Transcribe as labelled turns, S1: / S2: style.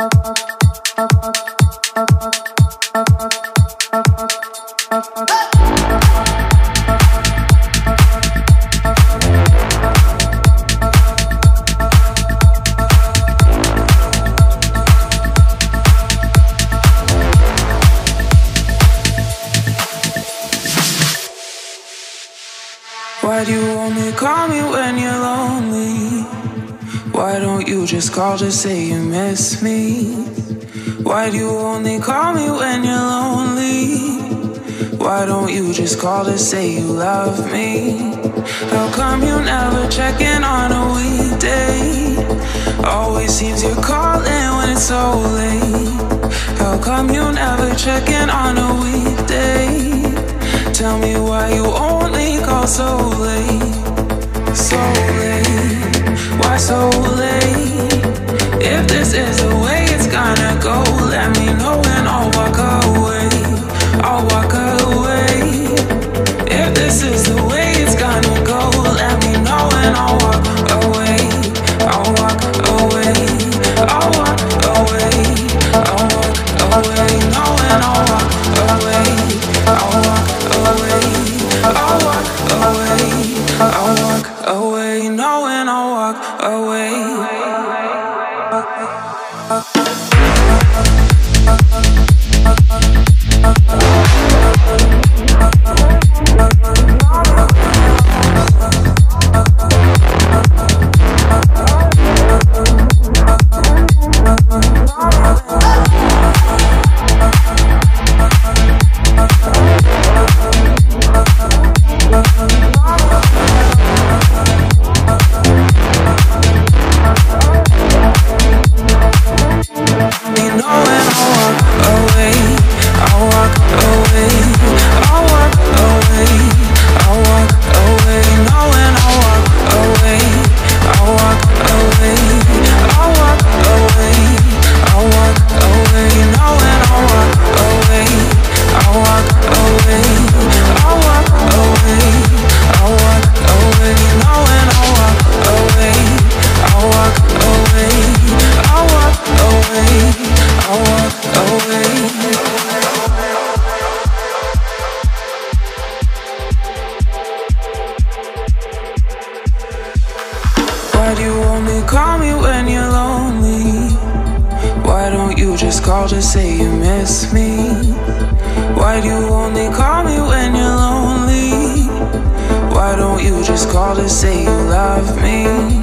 S1: Why do you only call me when you're lonely? Why don't you just call to say you miss me? Why do you only call me when you're lonely? Why don't you just call to say you love me? How come you never check in on a weekday? Always seems you're calling when it's so late. How come you never check in on a weekday? Tell me why you only call so late, so late. Why so late? If this is the way it's gonna go, let me know walk away. You just call to say you miss me? Why do you only call me when you're lonely? Why don't you just call to say you love me?